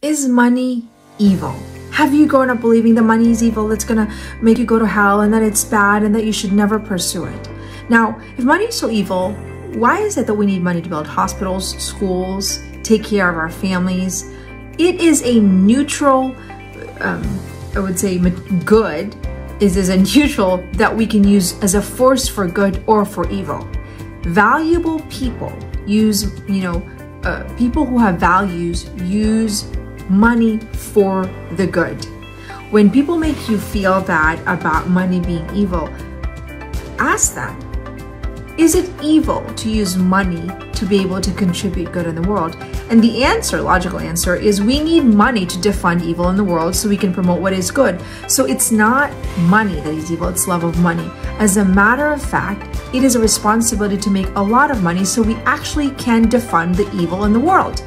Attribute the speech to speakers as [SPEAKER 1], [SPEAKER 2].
[SPEAKER 1] Is money evil? Have you grown up believing that money is evil, that's gonna make you go to hell, and that it's bad, and that you should never pursue it? Now, if money is so evil, why is it that we need money to build hospitals, schools, take care of our families? It is a neutral, um, I would say, good. Is is a neutral that we can use as a force for good or for evil. Valuable people use, you know, uh, people who have values use money for the good. When people make you feel bad about money being evil, ask them Is it evil to use money to be able to contribute good in the world? And the answer, logical answer, is we need money to defund evil in the world so we can promote what is good. So it's not money that is evil, it's love of money. As a matter of fact, it is a responsibility to make a lot of money so we actually can defund the evil in the world.